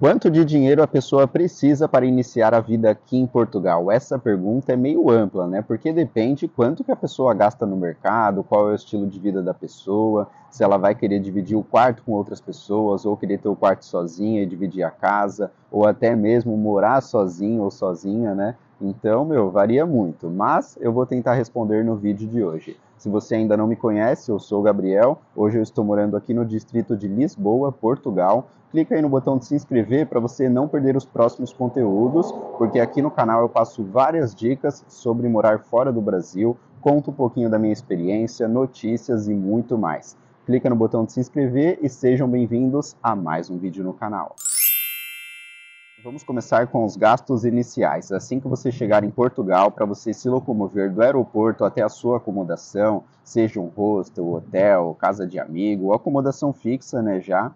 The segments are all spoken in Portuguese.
Quanto de dinheiro a pessoa precisa para iniciar a vida aqui em Portugal? Essa pergunta é meio ampla, né? Porque depende quanto que a pessoa gasta no mercado, qual é o estilo de vida da pessoa, se ela vai querer dividir o quarto com outras pessoas, ou querer ter o quarto sozinha e dividir a casa, ou até mesmo morar sozinho ou sozinha, né? Então, meu, varia muito, mas eu vou tentar responder no vídeo de hoje. Se você ainda não me conhece, eu sou o Gabriel. Hoje eu estou morando aqui no distrito de Lisboa, Portugal. Clica aí no botão de se inscrever para você não perder os próximos conteúdos, porque aqui no canal eu passo várias dicas sobre morar fora do Brasil, conto um pouquinho da minha experiência, notícias e muito mais. Clica no botão de se inscrever e sejam bem-vindos a mais um vídeo no canal. Vamos começar com os gastos iniciais. Assim que você chegar em Portugal, para você se locomover do aeroporto até a sua acomodação, seja um hostel, hotel, casa de amigo, acomodação fixa, né, já,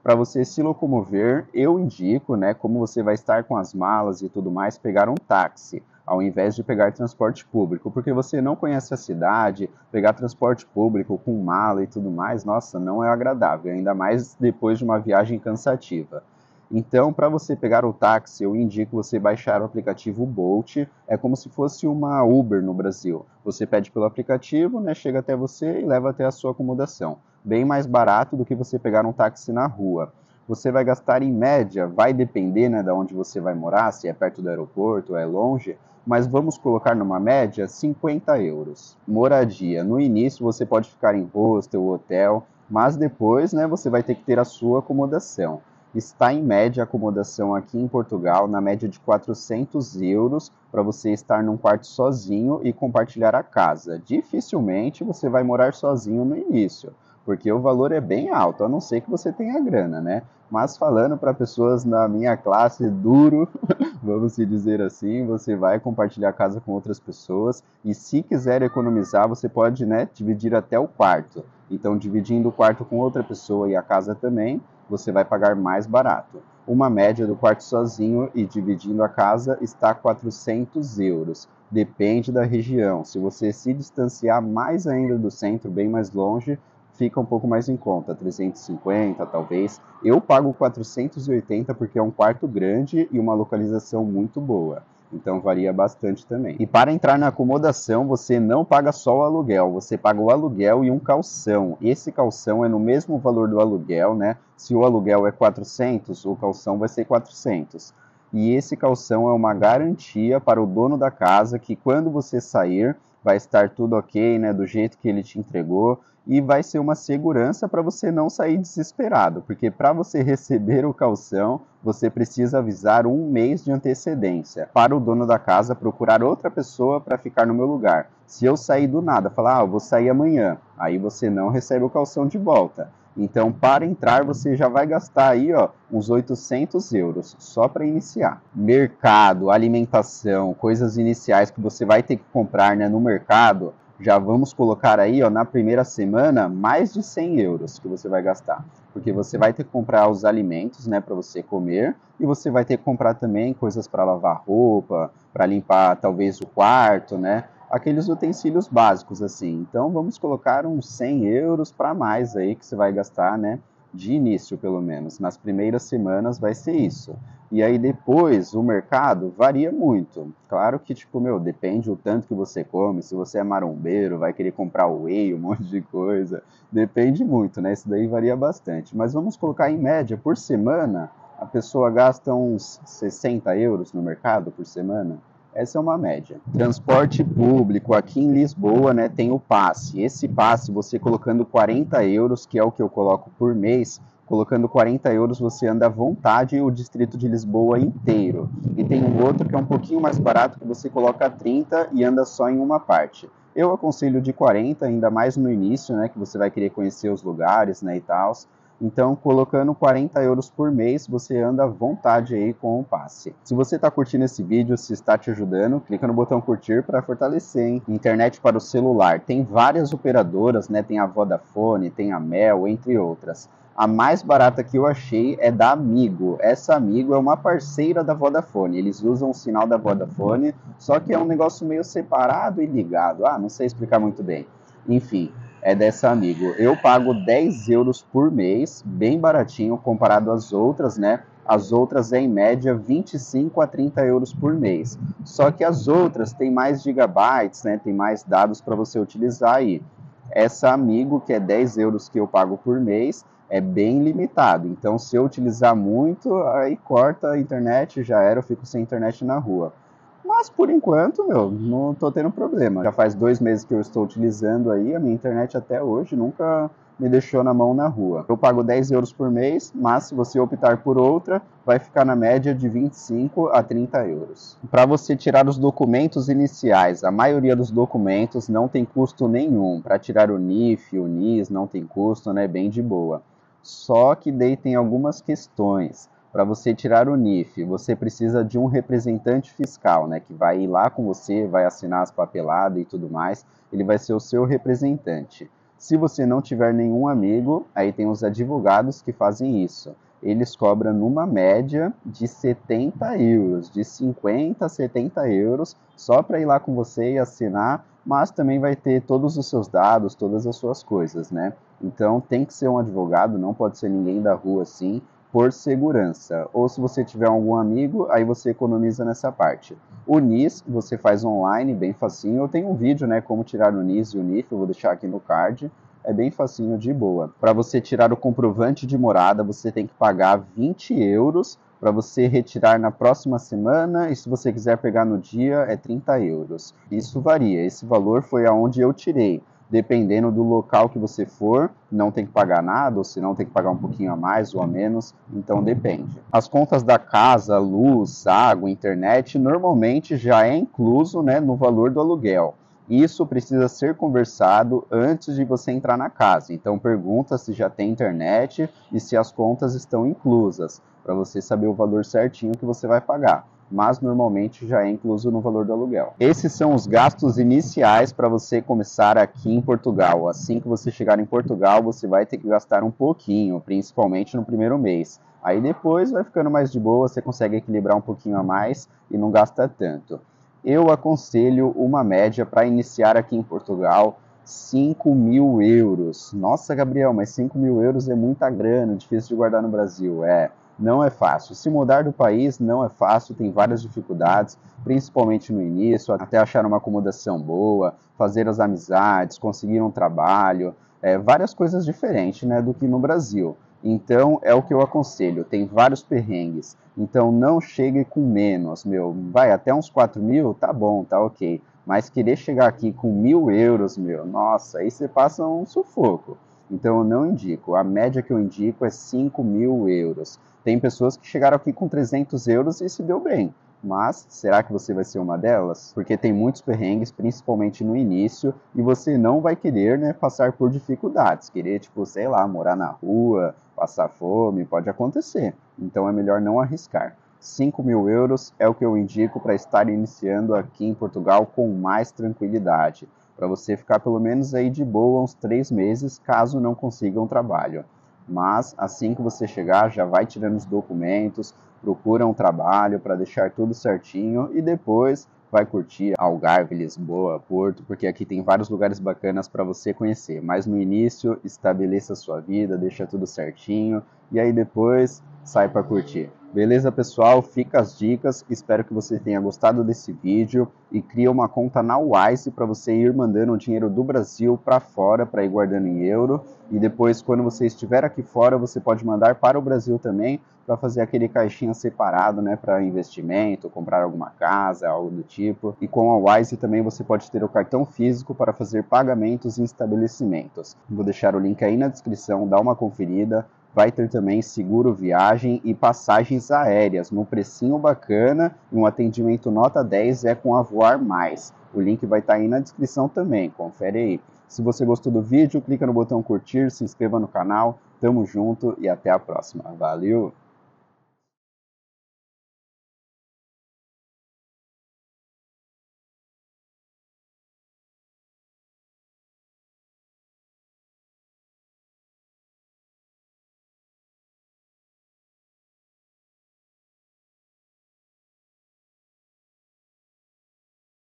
para você se locomover, eu indico, né, como você vai estar com as malas e tudo mais, pegar um táxi, ao invés de pegar transporte público, porque você não conhece a cidade, pegar transporte público com mala e tudo mais, nossa, não é agradável, ainda mais depois de uma viagem cansativa. Então, para você pegar o táxi, eu indico você baixar o aplicativo Bolt. É como se fosse uma Uber no Brasil. Você pede pelo aplicativo, né, chega até você e leva até a sua acomodação. Bem mais barato do que você pegar um táxi na rua. Você vai gastar em média, vai depender né, de onde você vai morar, se é perto do aeroporto, é longe, mas vamos colocar numa média 50 euros. Moradia. No início você pode ficar em hostel, hotel, mas depois né, você vai ter que ter a sua acomodação está em média a acomodação aqui em Portugal, na média de 400 euros, para você estar num quarto sozinho e compartilhar a casa. Dificilmente você vai morar sozinho no início, porque o valor é bem alto, a não ser que você tenha grana, né? Mas falando para pessoas na minha classe duro, vamos dizer assim, você vai compartilhar a casa com outras pessoas e se quiser economizar, você pode, né, dividir até o quarto. Então, dividindo o quarto com outra pessoa e a casa também, você vai pagar mais barato. Uma média do quarto sozinho e dividindo a casa está 400 euros. Depende da região. Se você se distanciar mais ainda do centro, bem mais longe, fica um pouco mais em conta, 350 talvez. Eu pago 480 porque é um quarto grande e uma localização muito boa. Então varia bastante também. E para entrar na acomodação, você não paga só o aluguel, você paga o aluguel e um calção. Esse calção é no mesmo valor do aluguel, né? Se o aluguel é 400, o calção vai ser 400. E esse calção é uma garantia para o dono da casa que quando você sair, vai estar tudo ok, né, do jeito que ele te entregou e vai ser uma segurança para você não sair desesperado, porque para você receber o calção, você precisa avisar um mês de antecedência para o dono da casa procurar outra pessoa para ficar no meu lugar. Se eu sair do nada, falar, ah, eu vou sair amanhã, aí você não recebe o calção de volta. Então, para entrar, você já vai gastar aí, ó, uns 800 euros só para iniciar. Mercado, alimentação, coisas iniciais que você vai ter que comprar né, no mercado, já vamos colocar aí, ó, na primeira semana, mais de 100 euros que você vai gastar. Porque você vai ter que comprar os alimentos, né, para você comer, e você vai ter que comprar também coisas para lavar roupa, para limpar talvez o quarto, né, aqueles utensílios básicos assim. Então vamos colocar uns 100 euros para mais aí que você vai gastar, né? De início, pelo menos. Nas primeiras semanas vai ser isso. E aí depois o mercado varia muito. Claro que, tipo, meu, depende o tanto que você come. Se você é marombeiro, vai querer comprar whey, um monte de coisa. Depende muito, né? Isso daí varia bastante. Mas vamos colocar em média, por semana, a pessoa gasta uns 60 euros no mercado por semana. Essa é uma média. Transporte público, aqui em Lisboa, né, tem o passe. Esse passe, você colocando 40 euros, que é o que eu coloco por mês, colocando 40 euros você anda à vontade o distrito de Lisboa inteiro. E tem um outro que é um pouquinho mais barato, que você coloca 30 e anda só em uma parte. Eu aconselho de 40, ainda mais no início, né, que você vai querer conhecer os lugares, né, e tal. Então, colocando 40 euros por mês, você anda à vontade aí com o passe. Se você está curtindo esse vídeo, se está te ajudando, clica no botão curtir para fortalecer, hein? Internet para o celular. Tem várias operadoras, né? Tem a Vodafone, tem a Mel, entre outras. A mais barata que eu achei é da Amigo. Essa Amigo é uma parceira da Vodafone. Eles usam o sinal da Vodafone, só que é um negócio meio separado e ligado. Ah, não sei explicar muito bem. Enfim, é dessa amigo. Eu pago 10 euros por mês, bem baratinho comparado às outras, né? as outras é em média 25 a 30 euros por mês. Só que as outras têm mais gigabytes, né, tem mais dados para você utilizar aí. Essa Amigo, que é 10 euros que eu pago por mês, é bem limitado. Então, se eu utilizar muito, aí corta a internet, já era, eu fico sem internet na rua. Mas por enquanto, meu, não estou tendo problema. Já faz dois meses que eu estou utilizando aí, a minha internet até hoje nunca me deixou na mão na rua. Eu pago 10 euros por mês, mas se você optar por outra, vai ficar na média de 25 a 30 euros. Para você tirar os documentos iniciais, a maioria dos documentos não tem custo nenhum. Para tirar o NIF, o NIS, não tem custo, né? Bem de boa. Só que daí tem algumas questões. Para você tirar o NIF, você precisa de um representante fiscal, né, que vai ir lá com você, vai assinar as papeladas e tudo mais. Ele vai ser o seu representante. Se você não tiver nenhum amigo, aí tem os advogados que fazem isso. Eles cobram numa média de 70 euros, de 50 a 70 euros, só para ir lá com você e assinar, mas também vai ter todos os seus dados, todas as suas coisas, né? Então tem que ser um advogado, não pode ser ninguém da rua assim, por segurança. Ou se você tiver algum amigo, aí você economiza nessa parte. O NIS você faz online, bem facinho. Eu tenho um vídeo, né, como tirar o NIS e o NIF, eu vou deixar aqui no card. É bem facinho, de boa. Para você tirar o comprovante de morada, você tem que pagar 20 euros para você retirar na próxima semana e se você quiser pegar no dia é 30 euros. Isso varia, esse valor foi aonde eu tirei dependendo do local que você for, não tem que pagar nada, ou se não tem que pagar um pouquinho a mais ou a menos, então depende. As contas da casa, luz, água, internet, normalmente já é incluso né, no valor do aluguel. Isso precisa ser conversado antes de você entrar na casa. Então pergunta se já tem internet e se as contas estão inclusas, para você saber o valor certinho que você vai pagar mas normalmente já é incluso no valor do aluguel. Esses são os gastos iniciais para você começar aqui em Portugal. Assim que você chegar em Portugal, você vai ter que gastar um pouquinho, principalmente no primeiro mês. Aí depois vai ficando mais de boa, você consegue equilibrar um pouquinho a mais e não gasta tanto. Eu aconselho uma média para iniciar aqui em Portugal 5 mil euros. Nossa, Gabriel, mas 5 mil euros é muita grana, difícil de guardar no Brasil. É, não é fácil. Se mudar do país não é fácil, tem várias dificuldades, principalmente no início, até achar uma acomodação boa, fazer as amizades, conseguir um trabalho, é, várias coisas diferentes né, do que no Brasil. Então é o que eu aconselho, tem vários perrengues. Então não chegue com menos, meu. Vai até uns 4 mil, tá bom, tá ok. Mas querer chegar aqui com mil euros, meu, nossa, aí você passa um sufoco. Então eu não indico. A média que eu indico é 5 mil euros. Tem pessoas que chegaram aqui com 300 euros e se deu bem. Mas será que você vai ser uma delas? Porque tem muitos perrengues, principalmente no início, e você não vai querer né, passar por dificuldades. Querer, tipo, sei lá, morar na rua, passar fome, pode acontecer. Então é melhor não arriscar. 5 mil euros é o que eu indico para estar iniciando aqui em Portugal com mais tranquilidade para você ficar pelo menos aí de boa uns três meses, caso não consiga um trabalho. Mas assim que você chegar, já vai tirando os documentos, procura um trabalho para deixar tudo certinho e depois vai curtir Algarve, Lisboa, Porto, porque aqui tem vários lugares bacanas para você conhecer. Mas no início, estabeleça a sua vida, deixa tudo certinho e aí depois sai para curtir. Beleza, pessoal? Fica as dicas. Espero que você tenha gostado desse vídeo e cria uma conta na Wise para você ir mandando o dinheiro do Brasil para fora para ir guardando em euro e depois quando você estiver aqui fora, você pode mandar para o Brasil também para fazer aquele caixinha separado, né, para investimento, comprar alguma casa, algo do tipo. E com a Wise também você pode ter o cartão físico para fazer pagamentos em estabelecimentos. Vou deixar o link aí na descrição, dá uma conferida vai ter também seguro viagem e passagens aéreas, num precinho bacana e um atendimento nota 10 é com a Voar Mais. O link vai estar tá aí na descrição também, confere aí. Se você gostou do vídeo, clica no botão curtir, se inscreva no canal, tamo junto e até a próxima. Valeu!